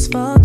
was for